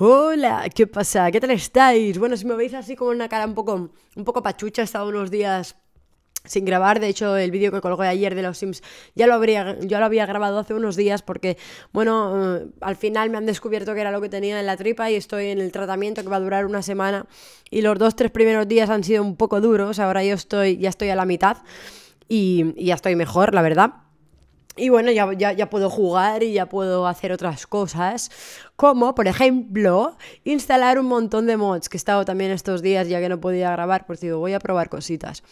Hola, ¿qué pasa? ¿Qué tal estáis? Bueno, si me veis así como una cara un poco, un poco pachucha, he estado unos días sin grabar. De hecho, el vídeo que colgué ayer de los Sims ya lo, habría, lo había grabado hace unos días porque, bueno, eh, al final me han descubierto que era lo que tenía en la tripa y estoy en el tratamiento que va a durar una semana. Y los dos, tres primeros días han sido un poco duros. Ahora yo estoy, ya estoy a la mitad y, y ya estoy mejor, la verdad. Y bueno, ya, ya, puedo jugar y ya puedo hacer otras cosas, como por ejemplo instalar un montón de mods, que he estado también estos días ya que no podía grabar, pues digo, voy a probar cositas.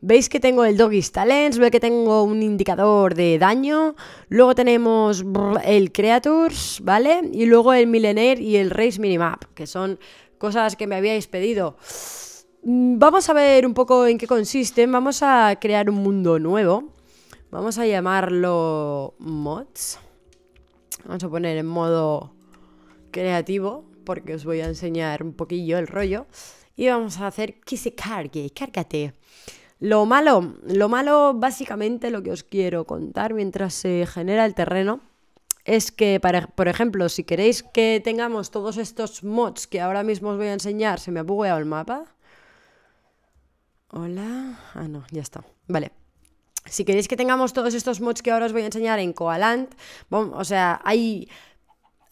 Veis que tengo el Doggy Talents, veis que tengo un indicador de daño, luego tenemos el Creatures, ¿vale? Y luego el Millenaire y el Race Minimap, que son cosas que me habíais pedido. Mm, vamos a ver un poco en qué consisten, vamos a crear un mundo nuevo. Vamos a llamarlo mods. Vamos a poner en modo creativo porque os voy a enseñar un poquillo el rollo. Y vamos a hacer que se cargue, cárgate. Lo malo, lo malo básicamente lo que os quiero contar mientras se genera el terreno es que, para, por ejemplo, si queréis que tengamos todos estos mods que ahora mismo os voy a enseñar, se me ha bugueado el mapa. Hola. Ah, no, ya está. Vale. Si queréis que tengamos todos estos mods que ahora os voy a enseñar en Coalant, o sea, hay,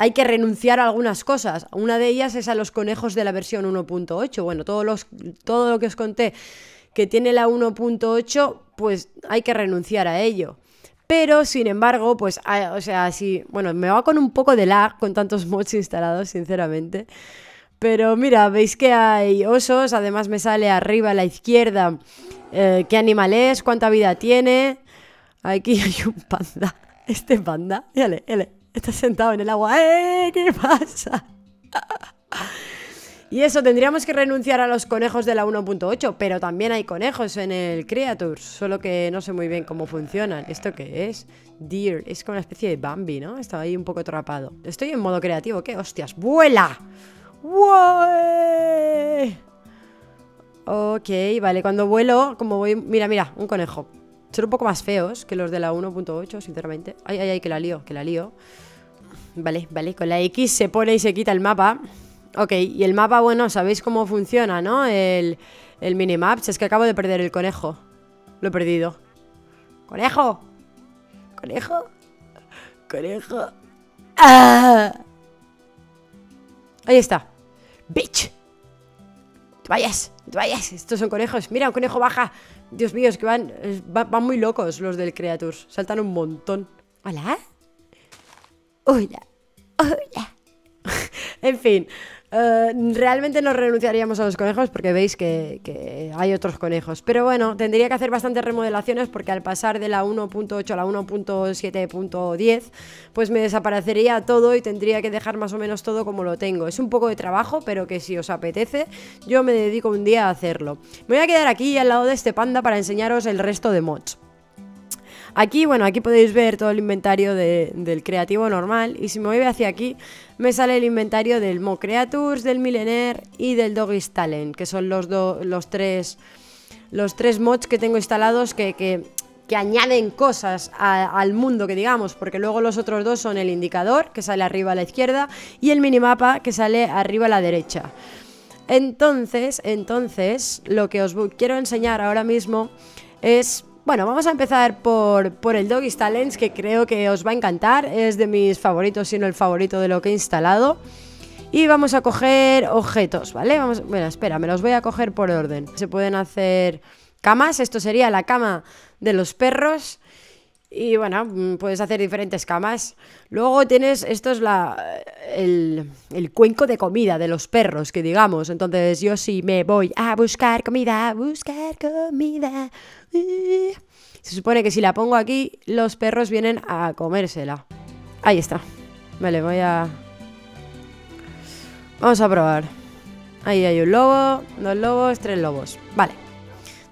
hay que renunciar a algunas cosas. Una de ellas es a los conejos de la versión 1.8. Bueno, todo lo que os conté que tiene la 1.8, pues hay que renunciar a ello. Pero, sin embargo, pues, o sea, sí, bueno, me va con un poco de lag con tantos mods instalados, sinceramente. Pero mira, veis que hay osos, además me sale arriba a la izquierda eh, qué animal es, cuánta vida tiene. Aquí hay un panda. Este panda, mírale, está sentado en el agua. ¡Eh! ¿Qué pasa? Y eso, tendríamos que renunciar a los conejos de la 1.8, pero también hay conejos en el Creatures, solo que no sé muy bien cómo funcionan. ¿Esto qué es? Deer, es como una especie de Bambi, ¿no? Estaba ahí un poco atrapado. Estoy en modo creativo, ¿qué? ¡Hostias! ¡Vuela! ¡Wow! Ok, vale, cuando vuelo, como voy... Mira, mira, un conejo. Son un poco más feos que los de la 1.8, sinceramente. Ay, ay, ay, que la lío, que la lío. Vale, vale, con la X se pone y se quita el mapa. Ok, y el mapa, bueno, sabéis cómo funciona, ¿no? El, el minimap. Es que acabo de perder el conejo. Lo he perdido. ¡Conejo! ¡Conejo! ¡Conejo! ¡Ah! Ahí está. ¡Bitch! Vayas, vayas, estos son conejos. Mira, un conejo baja. Dios mío, es que van, van, muy locos los del Creatures. Saltan un montón. ¿Hola? Hola. Hola. en fin, eh, realmente no renunciaríamos a los conejos porque veis que, hay otros conejos. Pero bueno, tendría que hacer bastantes remodelaciones porque al pasar de la 1.8 a la 1.7.10, pues me desaparecería todo y tendría que dejar más o menos todo como lo tengo. Es un poco de trabajo, pero que si os apetece, yo me dedico un día a hacerlo. Me voy a quedar aquí al lado de este panda para enseñaros el resto de mods. Aquí, bueno, aquí podéis ver todo el inventario del creativo normal y si me voy hacia aquí me sale el inventario del Mo Creatures, del Millenaire y del Doggy's Talent, que son los, los, tres, los tres mods que tengo instalados que, que, añaden cosas al mundo, que digamos, porque luego los otros dos son el indicador, que sale arriba a la izquierda, y el minimapa, que sale arriba a la derecha. Entonces, entonces, lo que os quiero enseñar ahora mismo es bueno, vamos a empezar por, por el Doggy Talents, que creo que os va a encantar. Es de mis favoritos, sino el favorito de lo que he instalado. Y vamos a coger objetos, ¿vale? Vamos, bueno, espera, me los voy a coger por orden. Se pueden hacer camas, esto sería la cama de los perros. Y bueno, mm, puedes hacer diferentes camas. Luego tienes, esto es la, el, el, cuenco de comida de los perros, que digamos. Entonces yo sí me voy a buscar comida, buscar comida. Se supone que si la pongo aquí, los perros vienen a comérsela. Ahí está. Vale, voy a... Vamos a probar. Ahí hay un lobo, dos lobos, tres lobos. Vale.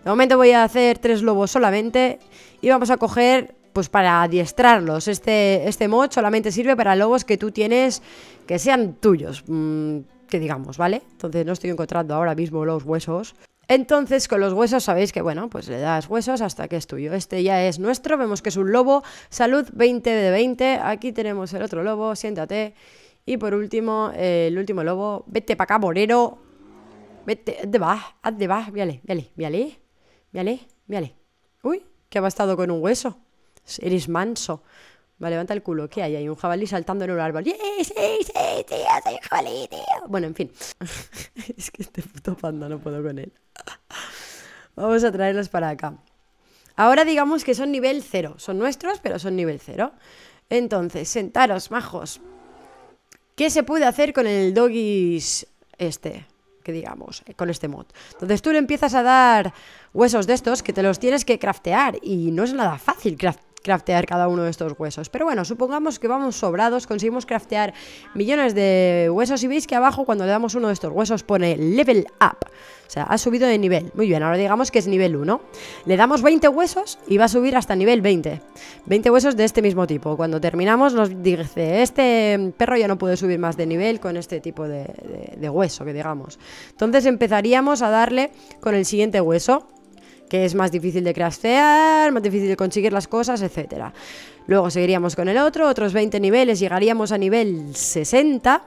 De momento voy a hacer tres lobos solamente. Y vamos a coger pues para adiestrarlos. Este, este mod solamente sirve para lobos que tú tienes que sean tuyos, mm, que digamos, ¿vale? Entonces no estoy encontrando ahora mismo los huesos. Entonces con los huesos sabéis que, bueno, pues le das huesos hasta que es tuyo. Este ya es nuestro, vemos que es un lobo, salud 20 de 20, aquí tenemos el otro lobo, siéntate. Y por último, el último lobo. Vete para acá, morero. Vete, haz de vas, haz de vas. Mírale, mírale. Mírale, mírale. Uy, que ha bastado con un hueso. Eres manso. Va, levanta el culo. ¿Qué hay ahí? Un jabalí saltando en un árbol. ¡Sí, sí, sí, tío! ¡Soy un jabalí, tío! Bueno, en fin. es que este puto panda no puedo con él. Vamos a traerlos para acá. Ahora digamos que son nivel cero. Son nuestros, pero son nivel cero. Entonces, sentaros, majos. ¿Qué se puede hacer con el doggies este? Que digamos, con este mod. Entonces tú le empiezas a dar huesos de estos que te los tienes que craftear. Y no es nada fácil craftear craftear cada uno de estos huesos. Pero bueno, supongamos que vamos sobrados, conseguimos craftear millones de huesos y veis que abajo cuando le damos uno de estos huesos pone level up. O sea, ha subido de nivel. Muy bien, ahora digamos que es nivel 1. Le damos 20 huesos y va a subir hasta nivel 20. 20 huesos de este mismo tipo. Cuando terminamos nos dice, este perro ya no puede subir más de nivel con este tipo de, de hueso, que digamos. Entonces empezaríamos a darle con el siguiente hueso que es más difícil de craftear, más difícil de conseguir las cosas, etc. Luego seguiríamos con el otro, otros 20 niveles, llegaríamos a nivel 60.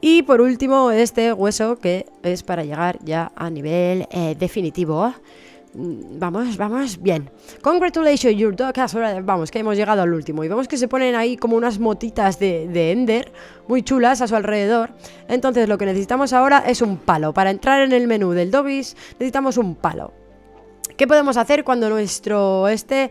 Y por último, este hueso que es para llegar ya a nivel eh, definitivo. Mm, vamos, vamos, bien. Congratulations, your dog has Vamos, que hemos llegado al último. Y vemos que se ponen ahí como unas motitas de, de Ender, muy chulas a su alrededor. Entonces lo que necesitamos ahora es un palo. Para entrar en el menú del Dobbies necesitamos un palo. ¿Qué podemos hacer cuando nuestro este...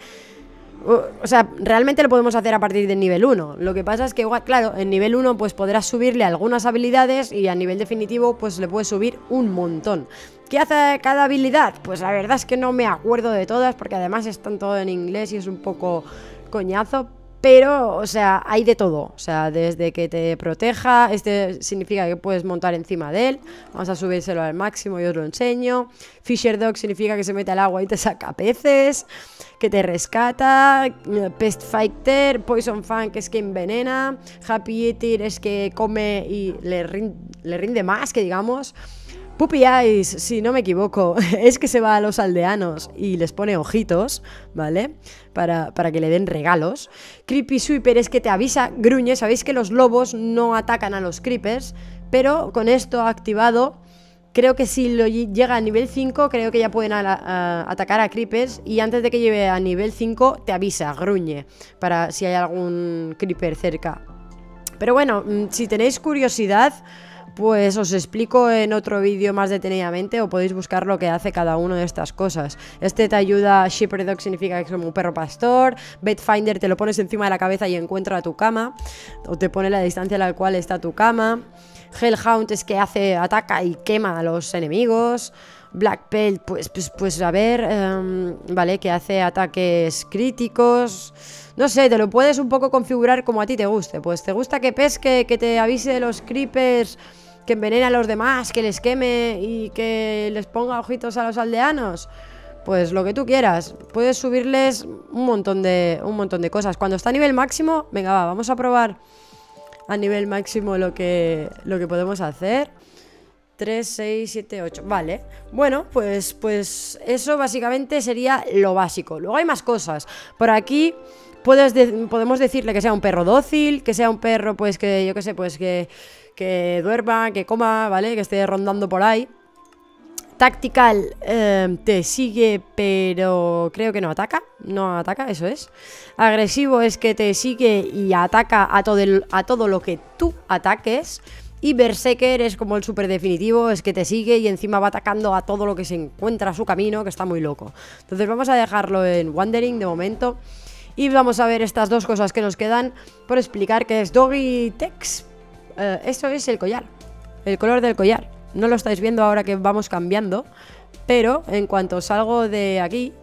O sea, realmente lo podemos hacer a partir del nivel 1. Lo que pasa es que, claro, en nivel 1 pues podrás subirle algunas habilidades y a nivel definitivo pues le puedes subir un montón. ¿Qué hace cada habilidad? Pues la verdad es que no me acuerdo de todas porque además están todo en inglés y es un poco coñazo, pero, o sea, hay de todo. O sea, desde que te proteja, este significa que puedes montar encima de él. Vamos a subírselo al máximo y os lo enseño. Fisher Dog significa que se mete al agua y te saca peces. Que te rescata. Pest Fighter. Poison Fang es que envenena. Happy Eater es que come y le le rinde más, que digamos. Puppy Eyes, si no me equivoco, es que se va a los aldeanos y les pone ojitos, ¿vale? Para, para, que le den regalos. Creepy Sweeper es que te avisa, gruñe, sabéis que los lobos no atacan a los creepers, pero con esto activado, creo que si lo llega a nivel 5, creo que ya pueden atacar a creepers y antes de que lleve a nivel 5 te avisa, gruñe, para si hay algún creeper cerca. Pero bueno, mm, si tenéis curiosidad... Pues os explico en otro vídeo más detenidamente o podéis buscar lo que hace cada una de estas cosas. Este te ayuda, Shepherd Dog significa que es como un perro pastor, Bedfinder te lo pones encima de la cabeza y encuentra tu cama, o te pone la distancia a la cual está tu cama. Hellhound es que hace, ataca y quema a los enemigos. Black Pelt, pues, pues, pues a ver, em, vale, que hace ataques críticos. No sé, te lo puedes un poco configurar como a ti te guste. Pues te gusta que pesque, que te avise de los creepers que envenena a los demás, que les queme y que les ponga ojitos a los aldeanos. Pues lo que tú quieras. Puedes subirles un montón de, un montón de cosas. Cuando está a nivel máximo, venga, va, vamos a probar a nivel máximo lo que, lo que podemos hacer. 3, 6, 7, 8. Vale. Bueno, pues, pues eso básicamente sería lo básico. Luego hay más cosas. Por aquí puedes podemos decirle que sea un perro dócil, que sea un perro, pues que, yo qué sé, pues que que duerma, que coma, ¿vale? Que esté rondando por ahí. Tactical em, te sigue, pero creo que no ataca. No ataca, eso es. Agresivo es que te sigue y ataca a todo, a todo lo que tú ataques. Y Berserker es como el super definitivo, es que te sigue y encima va atacando a todo lo que se encuentra a su camino, que está muy loco. Entonces vamos a dejarlo en Wandering de momento. Y vamos a ver estas dos cosas que nos quedan por explicar que es Doggy Tex eh, eso es el collar, el color del collar. No lo estáis viendo ahora que vamos cambiando, pero en cuanto salgo de aquí,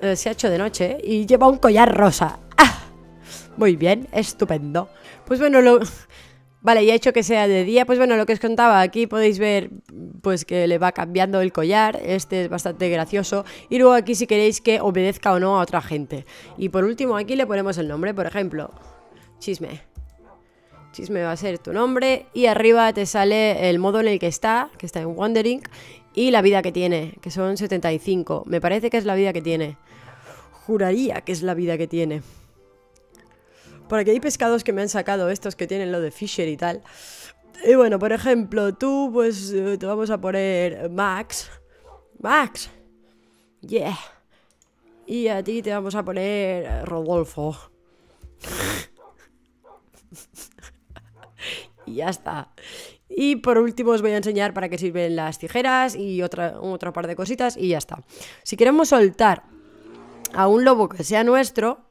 eh, se ha hecho de noche y lleva un collar rosa. ¡Ah! Muy bien, estupendo. Pues bueno, lo... Vale, y ha hecho que sea de día, pues bueno, lo que os contaba, aquí podéis ver pues que le va cambiando el collar, este es bastante gracioso, y luego aquí si queréis que obedezca o no a otra gente. Y por último aquí le ponemos el nombre, por ejemplo, chisme. Chisme va a ser tu nombre y arriba te sale el modo en el que está, que está en Wandering, y la vida que tiene, que son 75. Me parece que es la vida que tiene. Juraría que es la vida que tiene. Por aquí hay pescados que me han sacado estos que tienen lo de Fisher y tal. Y bueno, por ejemplo, tú pues eh, te vamos a poner Max. Max. Yeah. Y a ti te vamos a poner Rodolfo. y ya está. Y por último os voy a enseñar para qué sirven las tijeras y otra, otra par de cositas y ya está. Si queremos soltar a un lobo que sea nuestro,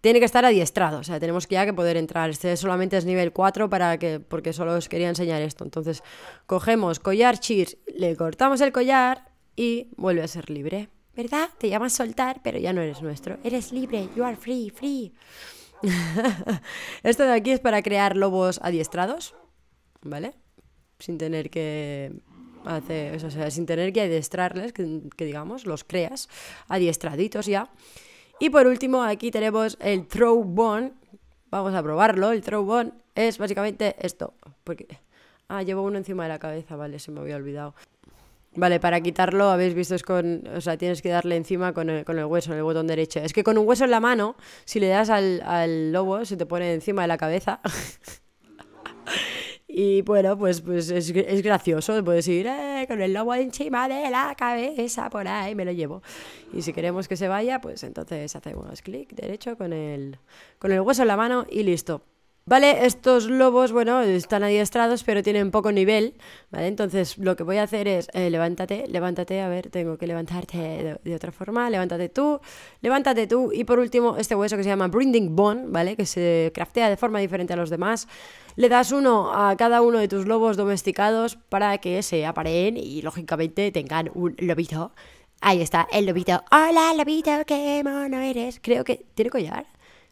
tiene que estar adiestrado. O sea, tenemos que ya que poder entrar. Este solamente es nivel 4 para que, porque solo os quería enseñar esto. Entonces, cogemos collar cheers, le cortamos el collar y vuelve a ser libre. ¿Verdad? Te llamas soltar, pero ya no eres nuestro. Eres libre. You are free, free. esto de aquí es para crear lobos adiestrados. ¿Vale? Sin tener que hacer, o sea, sin tener que adiestrarles, que, que digamos, los creas adiestraditos ya. Y por último, aquí tenemos el throw bone. Vamos a probarlo. El throw bone es básicamente esto. Porque... Ah, llevo uno encima de la cabeza, vale, se me había olvidado. Vale, para quitarlo, habéis visto, es con. O sea, tienes que darle encima con el, con el hueso, el botón derecho. Es que con un hueso en la mano, si le das al, al lobo, se te pone encima de la cabeza. Y bueno, pues, pues es, es gracioso. Puedes ir eh, con el lobo encima de la cabeza, por ahí me lo llevo. Y si queremos que se vaya, pues entonces hacemos clic derecho con el, con el hueso en la mano y listo. Vale, estos lobos, bueno, están adiestrados, pero tienen poco nivel, ¿vale? Entonces lo que voy a hacer es, eh, levántate, levántate, a ver, tengo que levantarte de, otra forma, levántate tú, levántate tú, y por último, este hueso que se llama Brinding Bone, ¿vale? Que se craftea de forma diferente a los demás, le das uno a cada uno de tus lobos domesticados para que se apareen y, lógicamente, tengan un lobito. Ahí está, el lobito. Hola, lobito, qué mono eres. Creo que... ¿Tiene collar?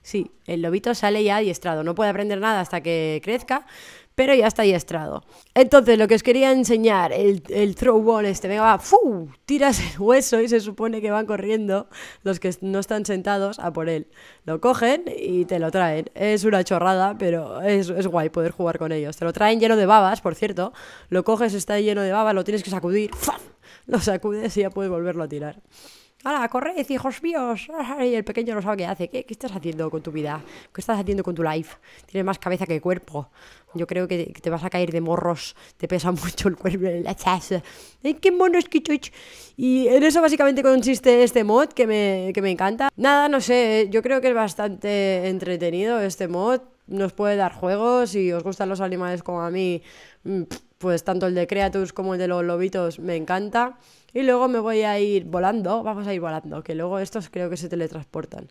Sí, el lobito sale ya adiestrado. No puede aprender nada hasta que crezca, pero ya está adiestrado. Entonces, lo que os quería enseñar, el, el throw este, venga, va, ¡fu! tiras el hueso y se supone que van corriendo los que no están sentados a por él. Lo cogen y te lo traen. Es una chorrada, pero es, es guay poder jugar con ellos. Te lo traen lleno de babas, por cierto. Lo coges, está lleno de babas, lo tienes que sacudir, lo sacudes y ya puedes volverlo a tirar. ¡Hala, corred, hijos míos! Y el pequeño no sabe qué hace. ¿Qué, estás haciendo con tu vida? ¿Qué estás haciendo con tu life? Tienes más cabeza que cuerpo. Yo creo que te vas a caer de morros. Te pesa mucho el cuerpo. ¡Ay, qué mono es Y en eso básicamente consiste este mod que me, que me encanta. Nada, no sé. Yo creo que es bastante entretenido este mod. Nos puede dar juegos. Si os gustan los animales como a mí, mm, pues tanto el de Creatures como el de los lobitos me encanta. Y luego me voy a ir volando, vamos a ir volando, que luego estos creo que se teletransportan.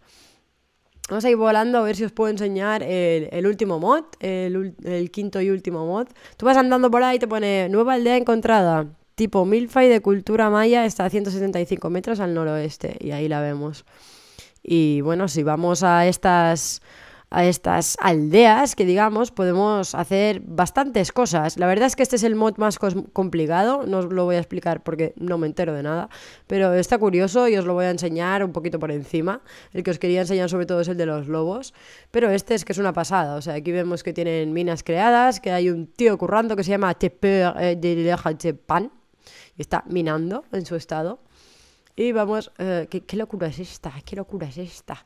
Vamos a ir volando a ver si os puedo enseñar el, último mod, el, quinto y último mod. Tú vas andando por ahí y te pone nueva aldea encontrada, tipo Milfay de cultura maya, está a 175 metros al noroeste y ahí la vemos. Y bueno, si vamos a estas a estas aldeas que digamos podemos hacer bastantes cosas. La verdad es que este es el mod más complicado, no os lo voy a explicar porque no me entero de nada, pero está curioso y os lo voy a enseñar un poquito por encima. El que os quería enseñar sobre todo es el de los lobos, pero este es que es una pasada, o sea, aquí vemos que tienen minas creadas, que hay un tío currando que se llama Tepeur eh, de Pan y está minando en su estado. Y vamos, eh, ¿qué, ¿qué locura es esta? ¿Qué locura es esta?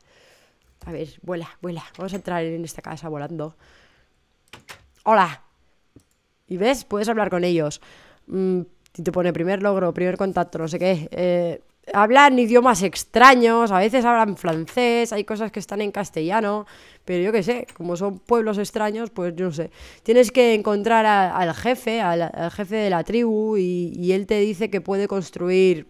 A ver, vuela, vuela. Vamos a entrar en esta casa volando. ¡Hola! Y ves, puedes hablar con ellos. Mm, te pone primer logro, primer contacto, no sé qué. Eh, hablan idiomas extraños, a veces hablan francés, hay cosas que están en castellano, pero yo qué sé, como son pueblos extraños, pues yo no sé. Tienes que encontrar al jefe, al, jefe de la tribu, y él te dice que puede construir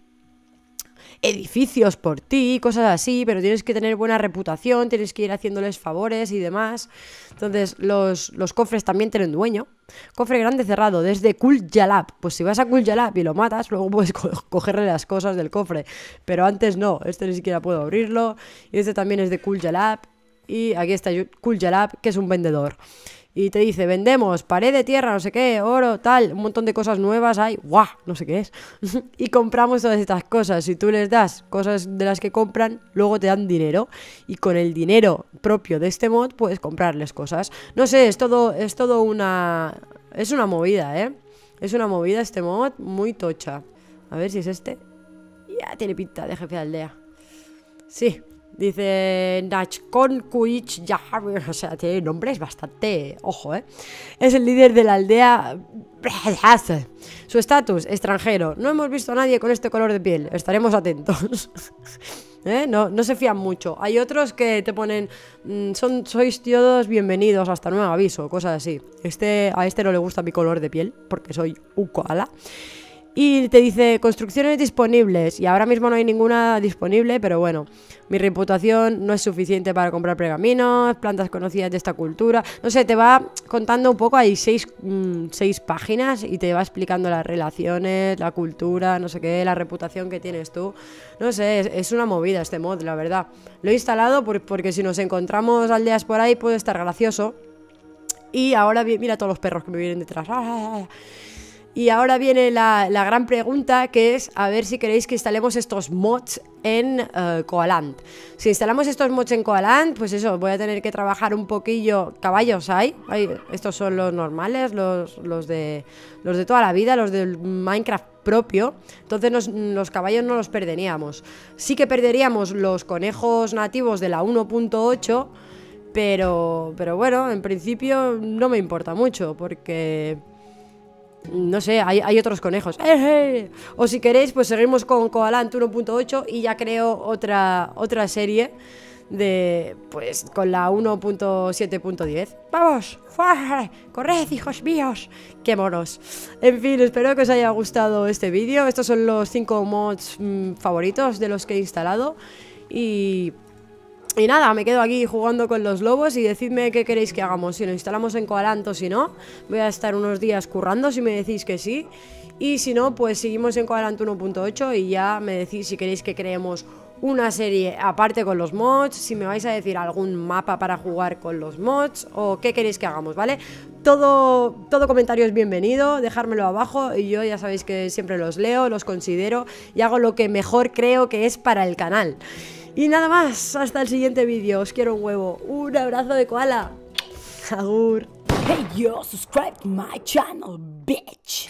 edificios por ti, cosas así, pero tienes que tener buena reputación, tienes que ir haciéndoles favores y demás. Entonces, los, cofres también tienen dueño. Cofre grande cerrado, desde Kul Jalab. Pues si vas a Kul Jalab y lo matas, luego puedes cogerle las cosas del cofre. Pero antes no, este ni siquiera puedo abrirlo. Y este también es de Kul Jalab. Y aquí está Kul Jalab, que es un vendedor y te dice, vendemos pared de tierra, no sé qué, oro, tal, un montón de cosas nuevas hay, ¡guau! No sé qué es. y compramos todas estas cosas. Si tú les das cosas de las que compran, luego te dan dinero. Y con el dinero propio de este mod puedes comprarles cosas. No sé, es todo, es todo una... Es una movida, ¿eh? Es una movida este mod muy tocha. A ver si es este. Ya tiene pinta de jefe de aldea. Sí, Dice Nachkon Kuich o sea, tiene nombres bastante, ojo, ¿eh? Es el líder de la aldea su estatus, extranjero. No hemos visto a nadie con este color de piel. Estaremos atentos. ¿Eh? no, no, se fían mucho. Hay otros que te ponen, mm, son, sois todos bienvenidos hasta nuevo aviso, cosas así. Este, a este no le gusta mi color de piel, porque soy un. Y te dice construcciones disponibles. Y ahora mismo no hay ninguna disponible, pero bueno, mi reputación no es suficiente para comprar pergaminos, plantas conocidas de esta cultura. No sé, te va contando un poco, hay seis, mm, seis páginas y te va explicando las relaciones, la cultura, no sé qué, la reputación que tienes tú. No sé, es, una movida este mod, la verdad. Lo he instalado porque si nos encontramos aldeas por ahí puede estar gracioso. Y ahora mira todos los perros que me vienen detrás. Y ahora viene la, gran pregunta que es a ver si queréis que instalemos estos mods en uh, Koaland. Si instalamos estos mods en Koaland, pues eso, voy a tener que trabajar un poquillo. Caballos hay, estos son los normales, los, los, de, los de toda la vida, los del Minecraft propio. Entonces los caballos no los perderíamos. Sí que perderíamos los conejos nativos de la 1.8, pero, pero bueno, en principio no me importa mucho porque no sé, hay, otros conejos. ¡Eh, eh! O si queréis, pues seguimos con Koalant 1.8 y ya creo otra, otra serie de pues con la 1.7.10. ¡Vamos! ¡Corred, hijos míos! ¡Qué monos! En fin, espero que os haya gustado este vídeo. Estos son los 5 mods mm, favoritos de los que he instalado. Y y nada, me quedo aquí jugando con los lobos y decidme qué queréis que hagamos, si lo instalamos en Coalanto si no. Voy a estar unos días currando si me decís que sí. Y si no, pues seguimos en Coalanto 1.8 y ya me decís si queréis que creemos una serie aparte con los mods, si me vais a decir algún mapa para jugar con los mods o qué queréis que hagamos, ¿vale? Todo, todo comentario es bienvenido, dejármelo abajo y yo ya sabéis que siempre los leo, los considero y hago lo que mejor creo que es para el canal. Y nada más, hasta el siguiente vídeo. Os quiero un huevo. Un abrazo de koala. Agur. Hey yo, subscribe to my channel, bitch.